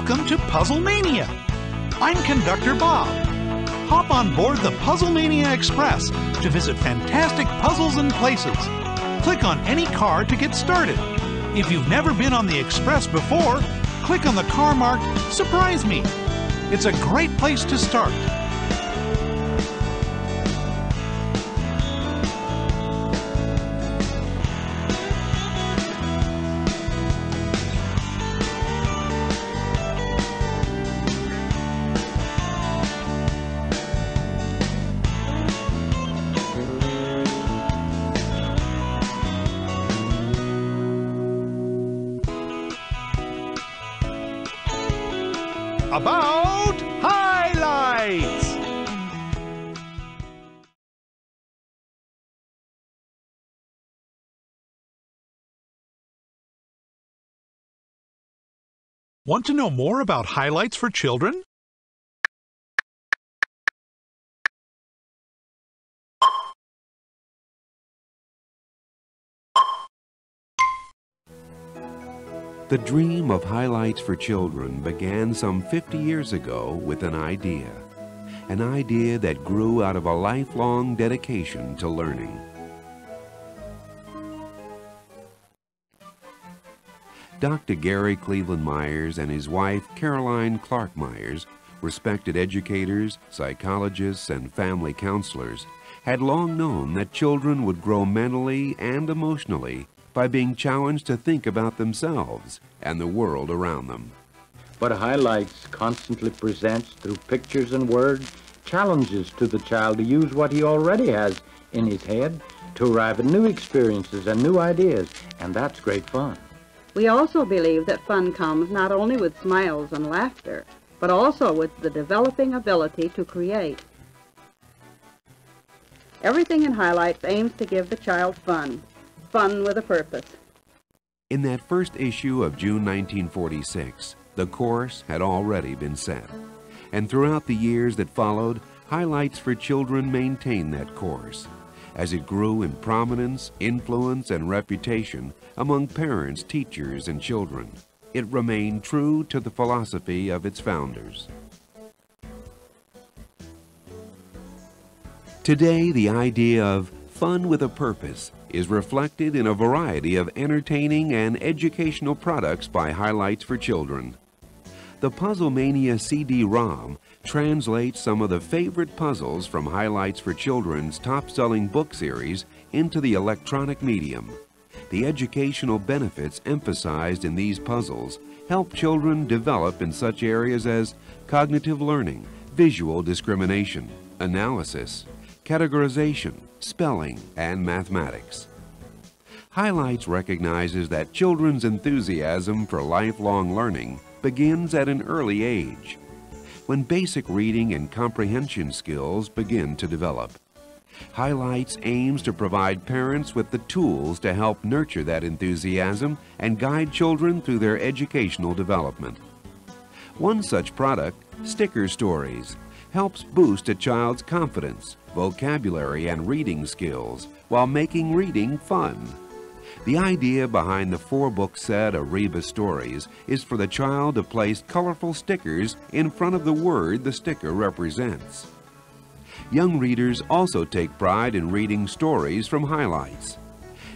Welcome to Puzzlemania. I'm Conductor Bob. Hop on board the Puzzlemania Express to visit fantastic puzzles and places. Click on any car to get started. If you've never been on the Express before, click on the car marked Surprise Me. It's a great place to start. Want to know more about highlights for children? The dream of highlights for children began some 50 years ago with an idea. An idea that grew out of a lifelong dedication to learning. Dr. Gary Cleveland Myers and his wife Caroline Clark Myers, respected educators, psychologists, and family counselors, had long known that children would grow mentally and emotionally by being challenged to think about themselves and the world around them. What highlights constantly presents through pictures and words challenges to the child to use what he already has in his head to arrive at new experiences and new ideas, and that's great fun. We also believe that fun comes not only with smiles and laughter, but also with the developing ability to create. Everything in Highlights aims to give the child fun, fun with a purpose. In that first issue of June 1946, the course had already been set. And throughout the years that followed, Highlights for Children maintained that course. As it grew in prominence, influence, and reputation among parents, teachers, and children, it remained true to the philosophy of its founders. Today, the idea of fun with a purpose is reflected in a variety of entertaining and educational products by Highlights for Children. The Puzzlemania CD-ROM translates some of the favorite puzzles from Highlights for Children's top-selling book series into the electronic medium. The educational benefits emphasized in these puzzles help children develop in such areas as cognitive learning, visual discrimination, analysis, categorization, spelling, and mathematics. Highlights recognizes that children's enthusiasm for lifelong learning begins at an early age, when basic reading and comprehension skills begin to develop. Highlights aims to provide parents with the tools to help nurture that enthusiasm and guide children through their educational development. One such product, Sticker Stories, helps boost a child's confidence, vocabulary, and reading skills while making reading fun. The idea behind the four-book set of Rebus Stories is for the child to place colorful stickers in front of the word the sticker represents. Young readers also take pride in reading stories from Highlights.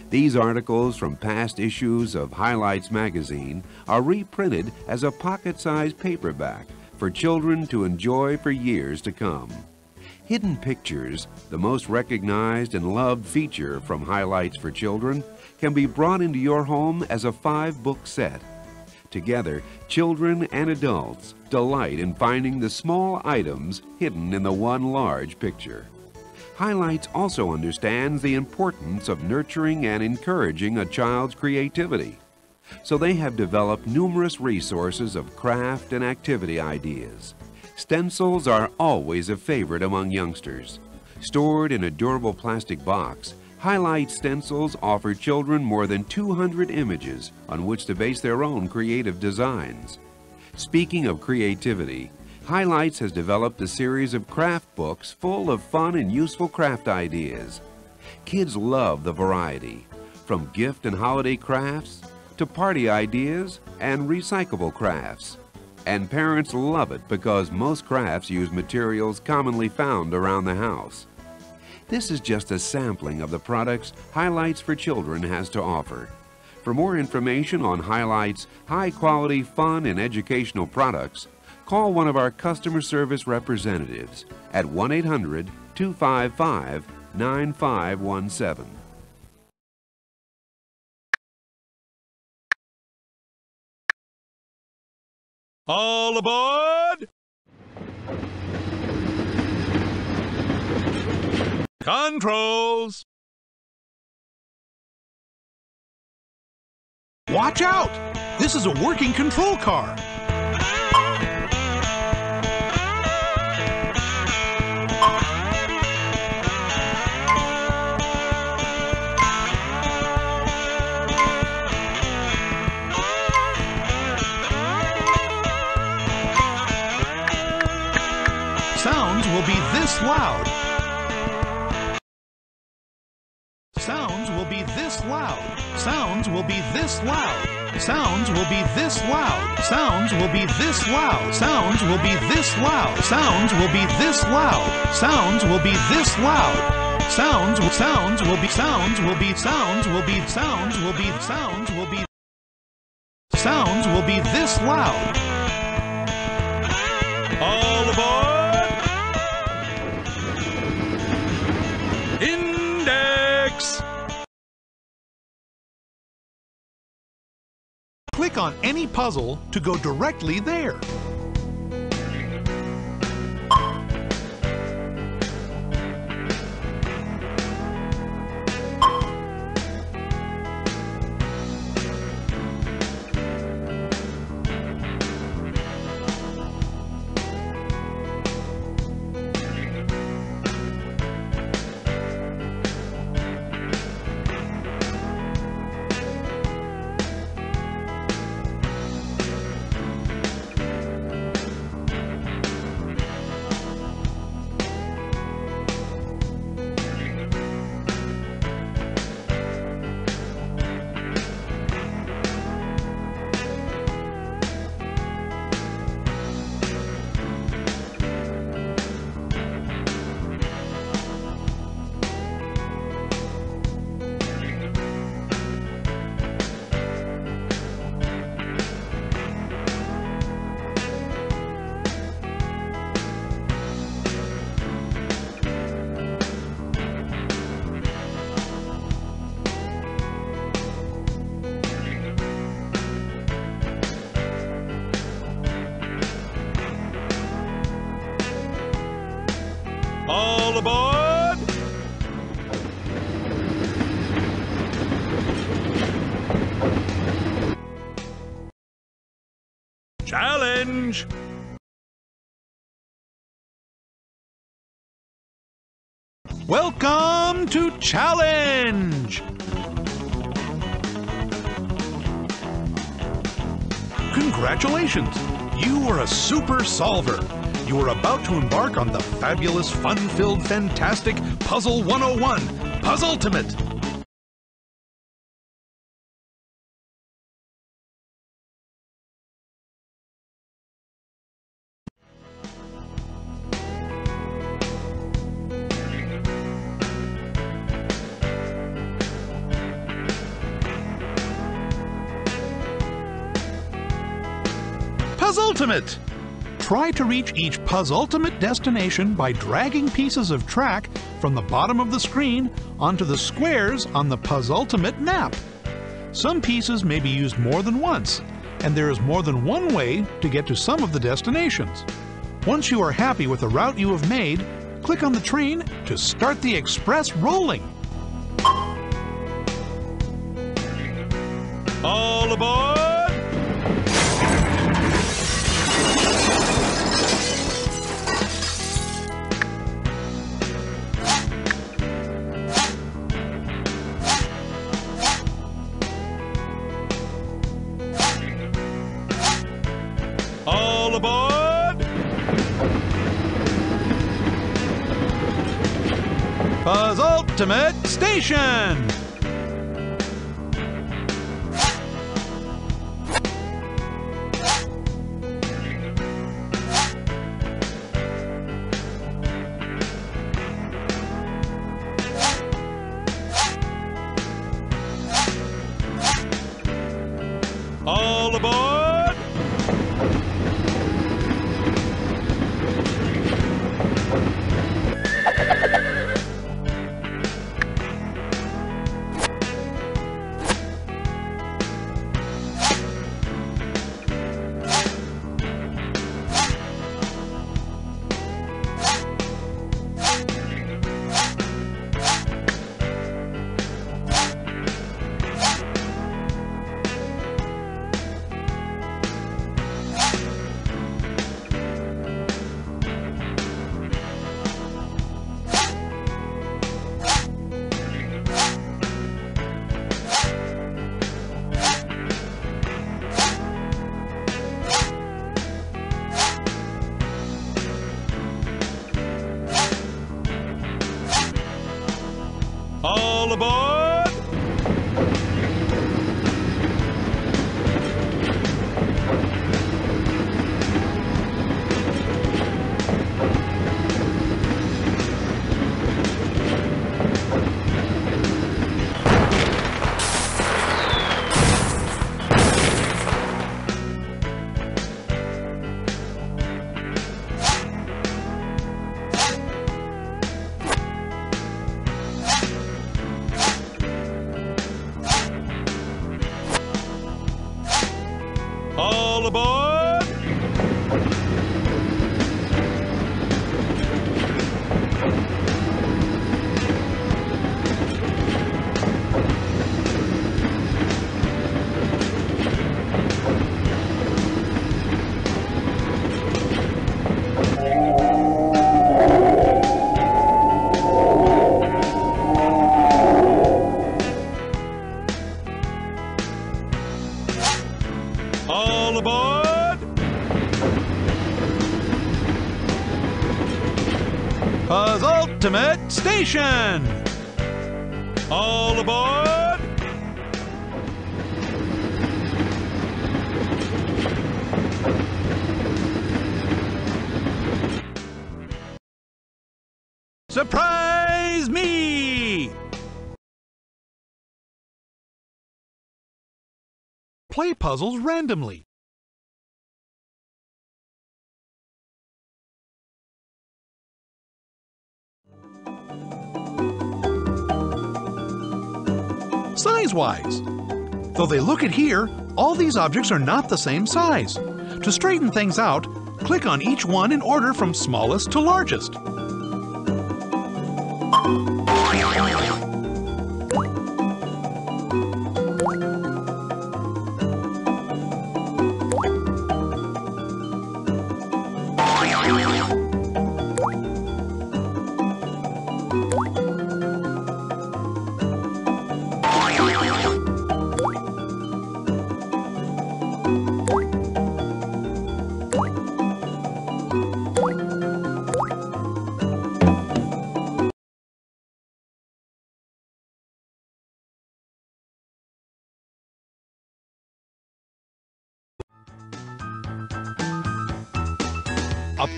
These articles from past issues of Highlights magazine are reprinted as a pocket-sized paperback for children to enjoy for years to come. Hidden Pictures, the most recognized and loved feature from Highlights for Children, can be brought into your home as a five-book set. Together, children and adults delight in finding the small items hidden in the one large picture. Highlights also understands the importance of nurturing and encouraging a child's creativity. So they have developed numerous resources of craft and activity ideas. Stencils are always a favorite among youngsters. Stored in a durable plastic box, Highlight stencils offer children more than 200 images on which to base their own creative designs. Speaking of creativity, Highlights has developed a series of craft books full of fun and useful craft ideas. Kids love the variety, from gift and holiday crafts to party ideas and recyclable crafts. And parents love it because most crafts use materials commonly found around the house. This is just a sampling of the products Highlights for Children has to offer. For more information on Highlight's high quality fun and educational products, call one of our customer service representatives at 1 800 255 9517. All aboard! Controls! Watch out! This is a working control car. Sounds will be this loud. This loud. Sounds will be this loud. Sounds will be this loud. Sounds will be this loud. Sounds will be this loud. Sounds will be this loud. Sounds will sounds will be sounds will be sounds will be sounds will be sounds will be sounds will be this loud. Click on any puzzle to go directly there. Welcome to Challenge! Congratulations! You are a super solver. You are about to embark on the fabulous, fun filled, fantastic Puzzle 101 Puzzultimate! Puzzultimate! Try to reach each Puzzultimate destination by dragging pieces of track from the bottom of the screen onto the squares on the Puzzultimate map. Some pieces may be used more than once, and there is more than one way to get to some of the destinations. Once you are happy with the route you have made, click on the train to start the express rolling. All aboard! Ultimate Station! Ultimate station. All aboard! Surprise me! Play puzzles randomly. Though they look at here, all these objects are not the same size. To straighten things out, click on each one in order from smallest to largest.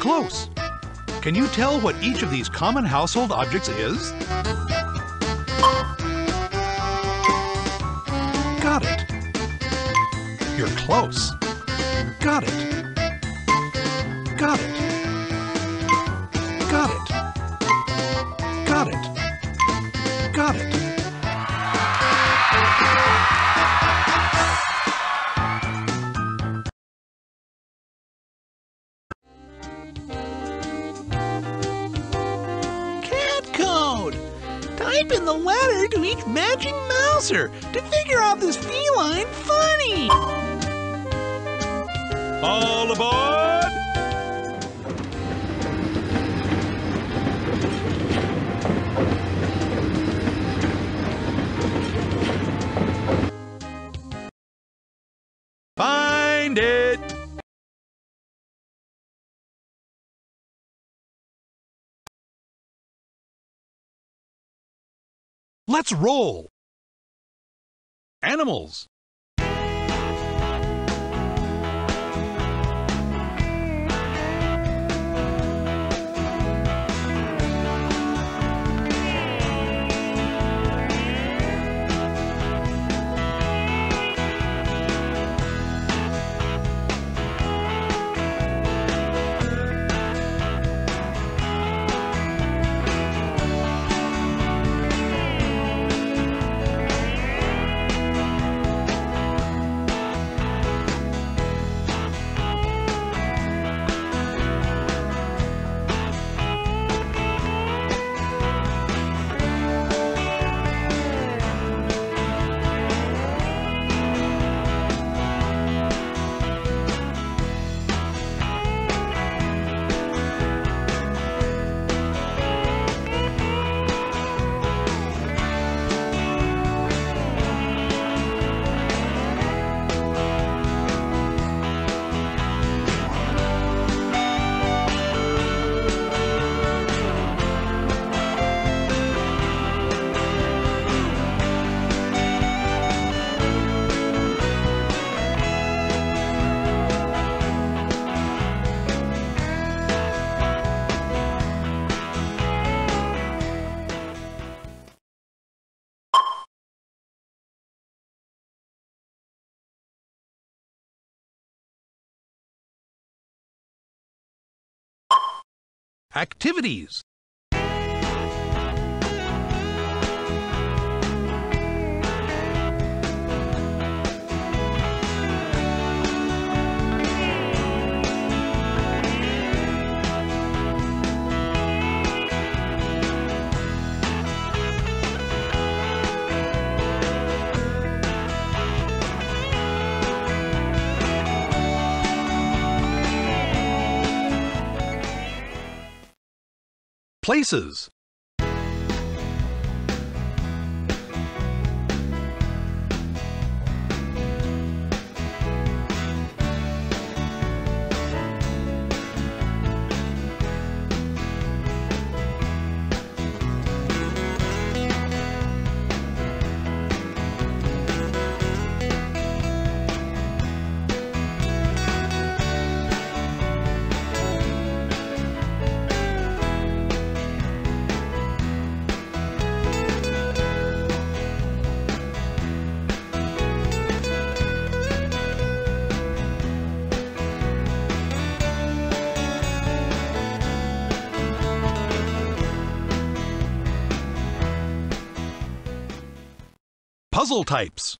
Close. Can you tell what each of these common household objects is? Got it. You're close. Got it. Got it. Figure this feline funny! All aboard! Find it! Let's roll! Animals. Activities. Places. Puzzle types.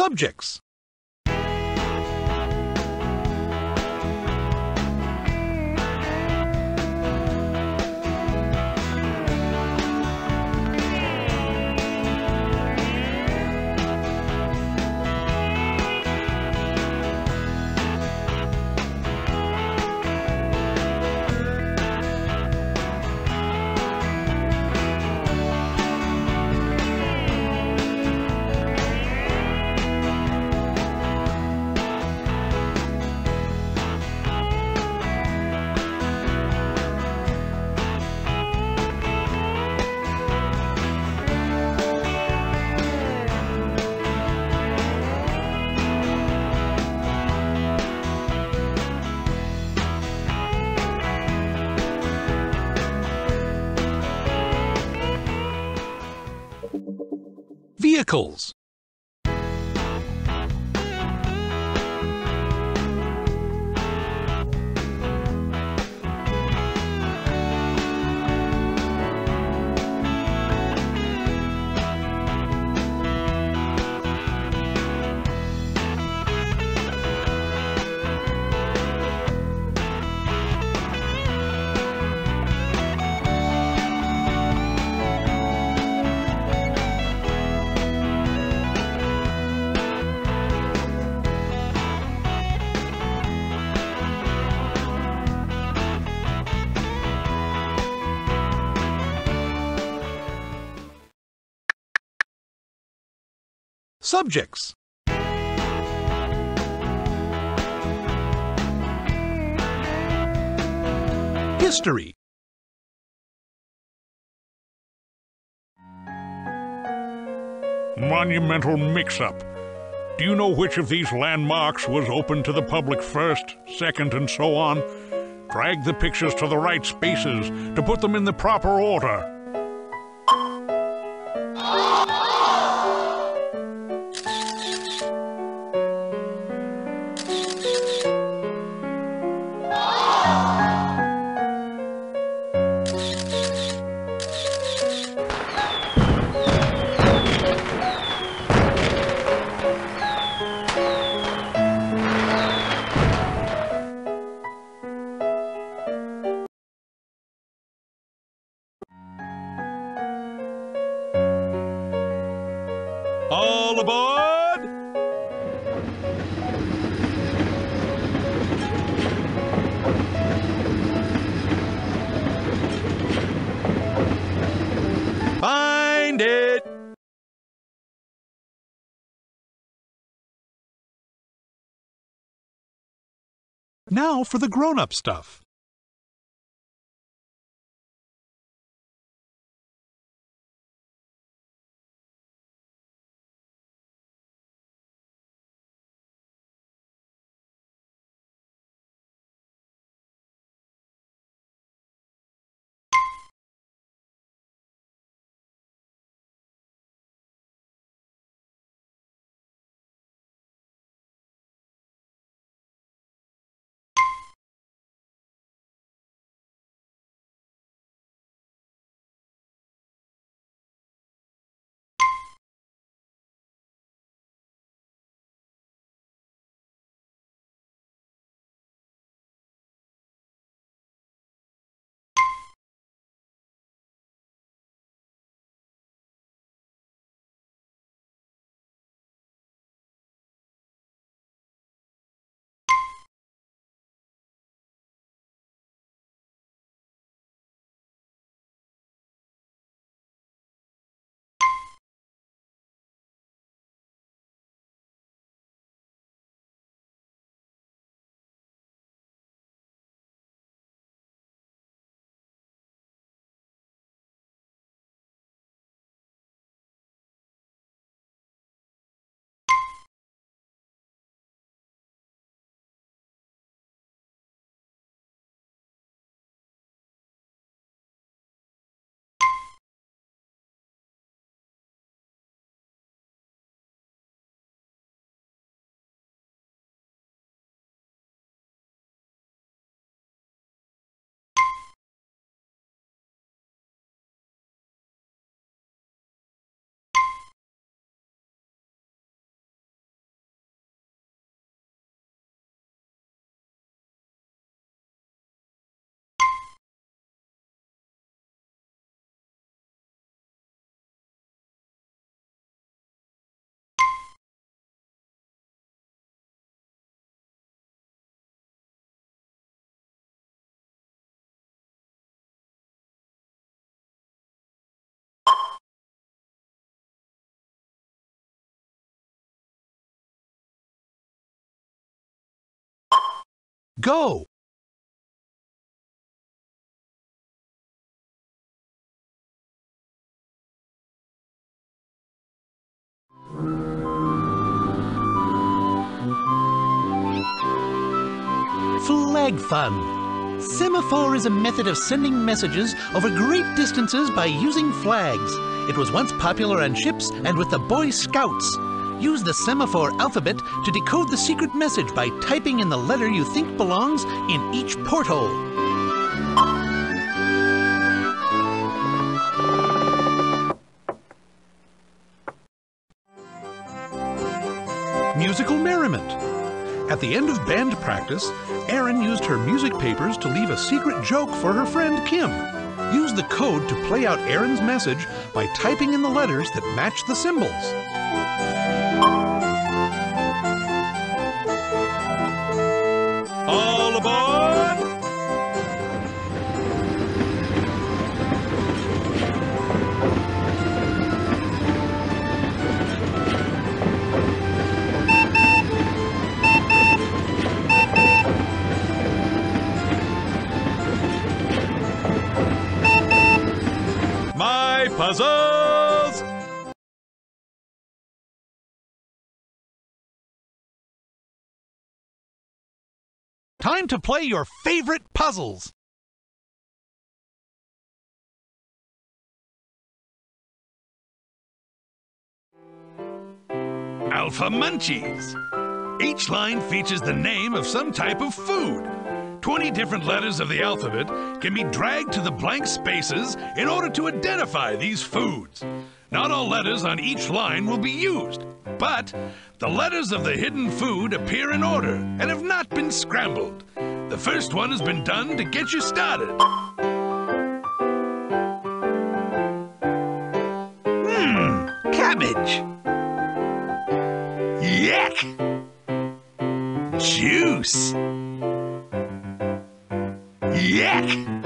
Subjects. Vehicles. Subjects. History. Monumental mix-up. Do you know which of these landmarks was open to the public first, second, and so on? Drag the pictures to the right spaces to put them in the proper order. Now for the grown-up stuff. Go! Flag fun. Semaphore is a method of sending messages over great distances by using flags. It was once popular on ships and with the Boy Scouts. Use the semaphore alphabet to decode the secret message by typing in the letter you think belongs in each porthole. Musical merriment. At the end of band practice, Erin used her music papers to leave a secret joke for her friend Kim. Use the code to play out Erin's message by typing in the letters that match the symbols. Puzzles! Time to play your favorite puzzles. Alpha Munchies. Each line features the name of some type of food. 20 different letters of the alphabet can be dragged to the blank spaces in order to identify these foods. Not all letters on each line will be used, but the letters of the hidden food appear in order and have not been scrambled. The first one has been done to get you started. Hmm, cabbage. Yuck! Juice! Yuck!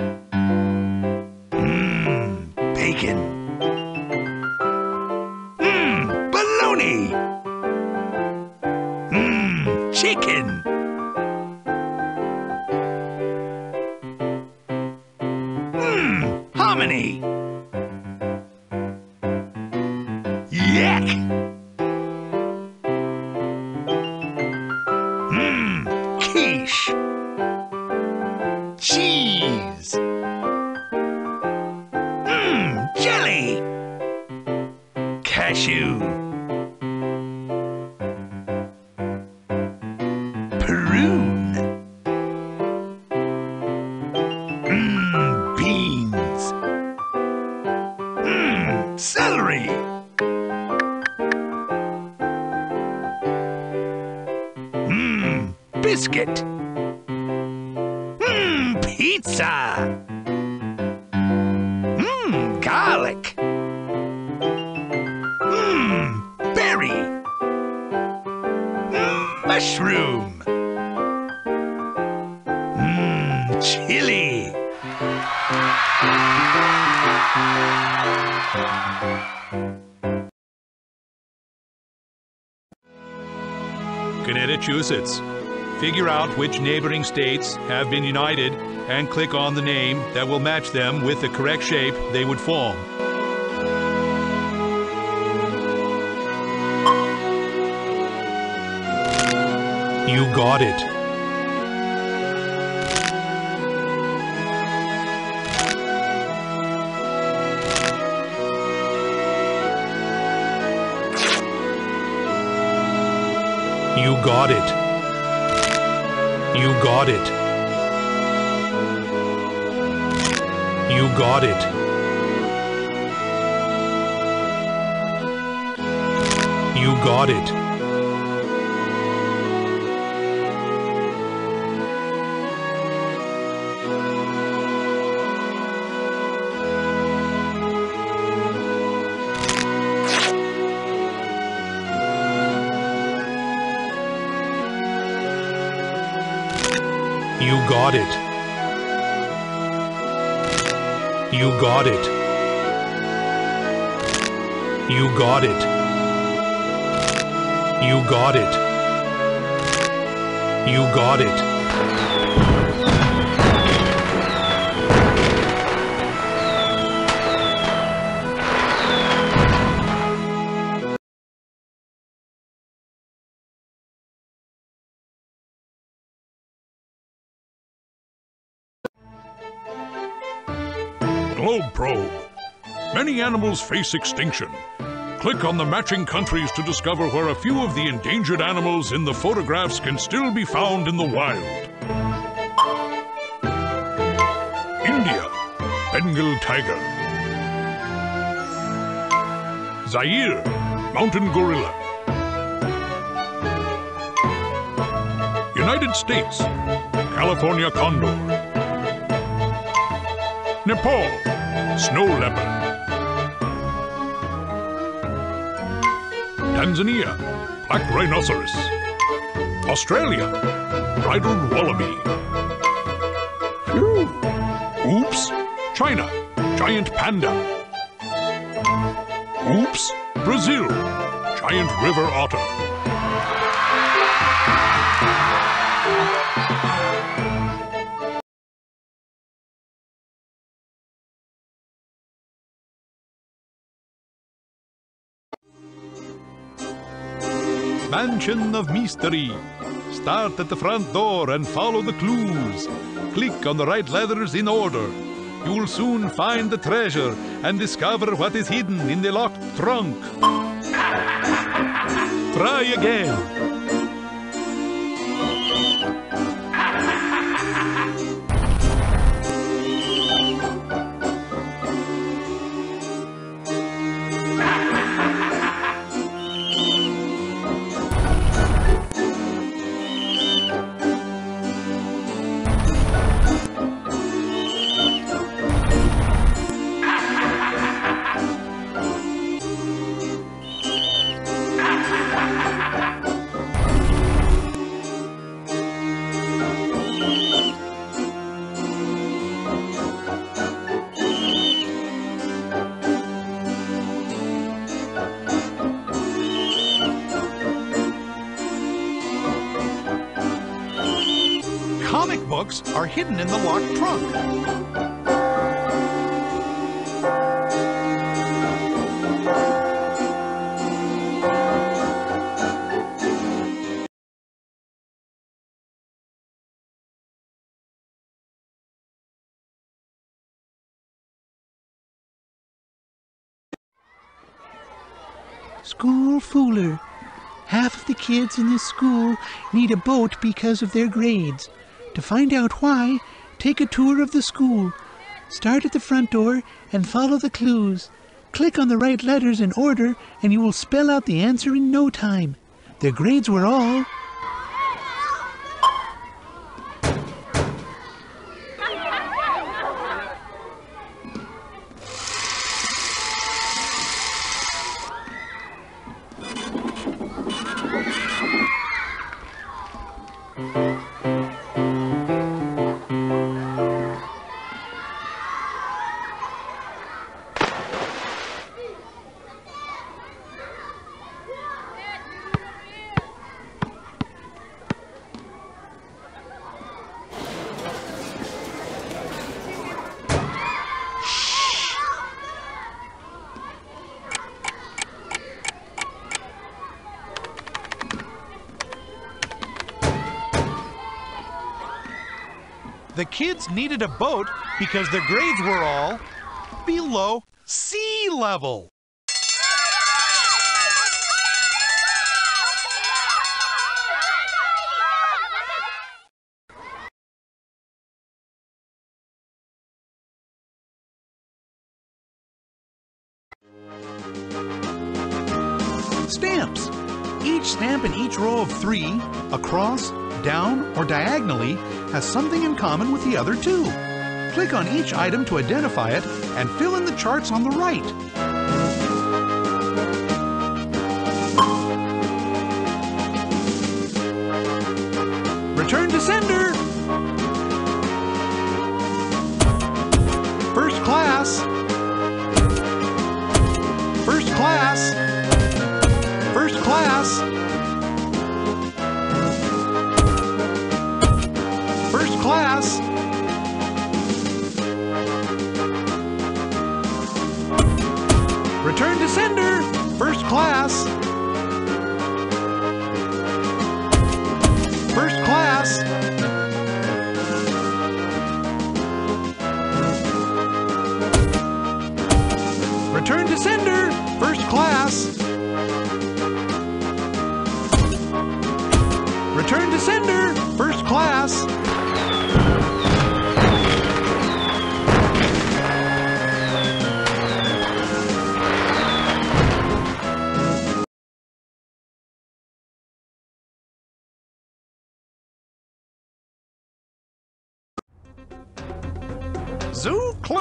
Mushroom. Mmm, chili. Connecticut. Figure out which neighboring states have been united and click on the name that will match them with the correct shape they would form. You got it. You got it. You got it. You got it. You got it. Got it. You got it. You got it. You got it. You got it. Many animals face extinction. Click on the matching countries to discover where a few of the endangered animals in the photographs can still be found in the wild. India, Bengal tiger. Zaire, mountain gorilla. United States, California condor. Nepal, snow leopard. Tanzania, black rhinoceros. Australia, bridled wallaby. Phew. Oops, China, giant panda. Oops, Brazil, giant river otter. Mansion of Mystery. Start at the front door and follow the clues. Click on the right letters in order. You will soon find the treasure and discover what is hidden in the locked trunk. Try again. Hidden in the locked trunk. School fooler. Half of the kids in this school need a boat because of their grades. To find out why, take a tour of the school. Start at the front door and follow the clues. Click on the right letters in order and you will spell out the answer in no time. Their grades were all. Needed a boat because their grades were all below sea level. Stamps. Each stamp in each row of three, across, down, or diagonally, has something in common with the other two. Click on each item to identify it and fill in the charts on the right. Return to sender. First class. Return to sender. First class.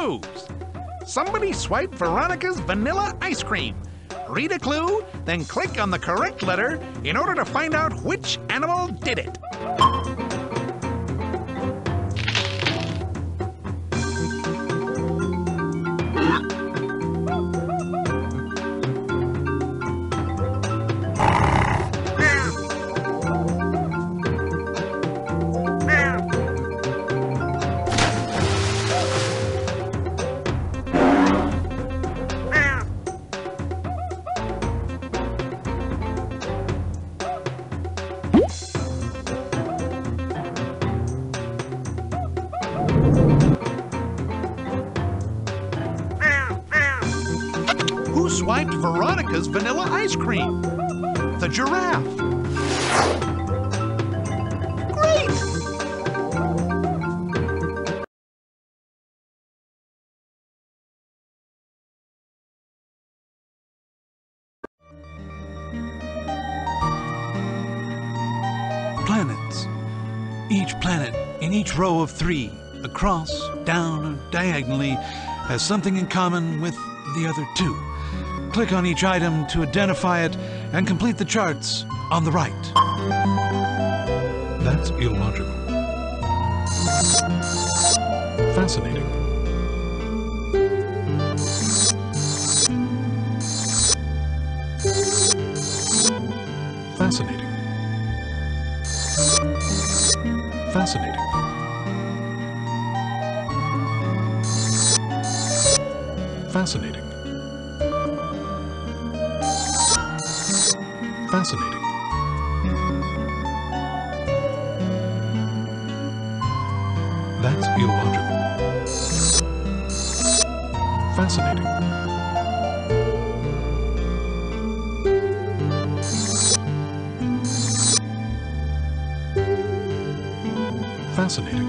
Clues. Somebody swiped Veronica's vanilla ice cream. Read a clue, then click on the correct letter in order to find out which animal did it. Row of three, across, down, or diagonally, has something in common with the other two. Click on each item to identify it and complete the charts on the right. That's illogical. Fascinating. Fascinating. That's illogical. Fascinating. Fascinating.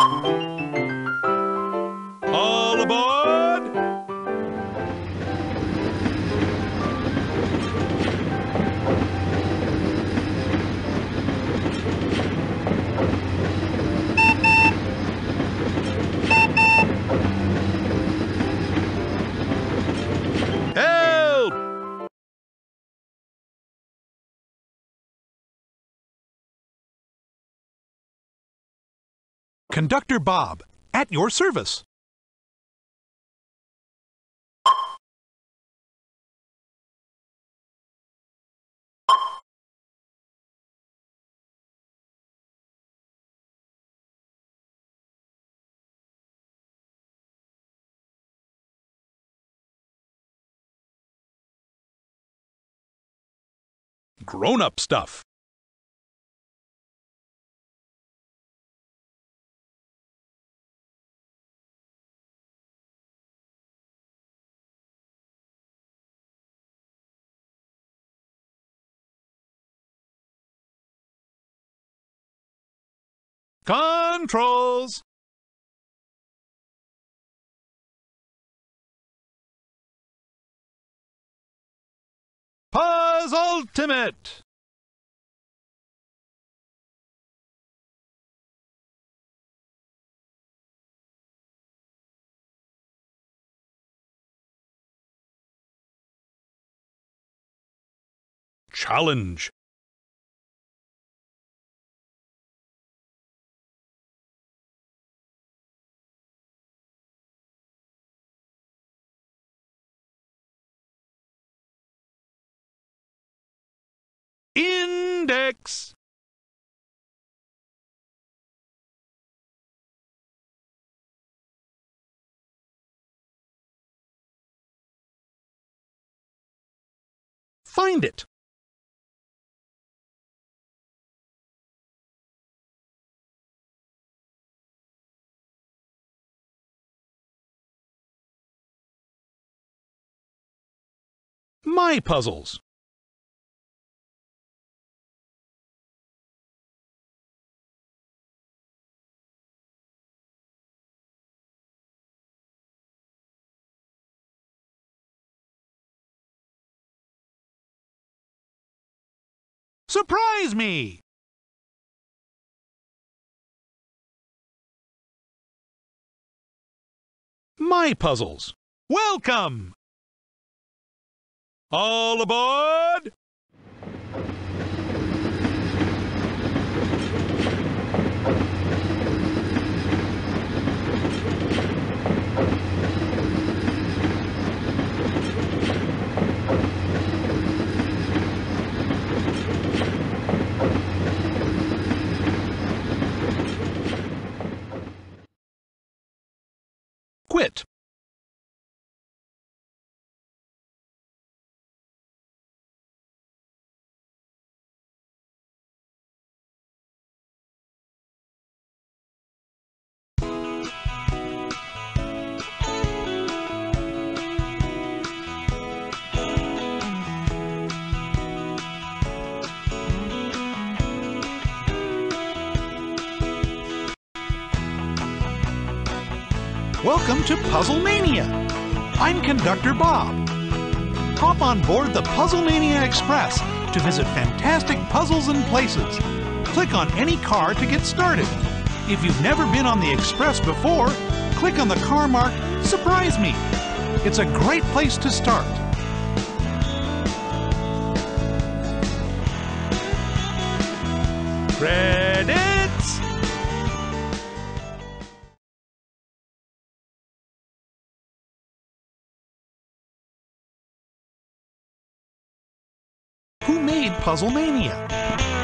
All Conductor Bob, at your service. Grown up stuff. Controls. PuzzUltimate. Challenge. Index. Find it. My puzzles. Surprise me! My puzzles. Welcome! All aboard! Quit. Welcome to Puzzlemania. I'm Conductor Bob. Hop on board the Puzzlemania Express to visit fantastic puzzles and places. Click on any car to get started. If you've never been on the Express before, click on the car marked Surprise Me. It's a great place to start. Credits! Made Puzzlemania?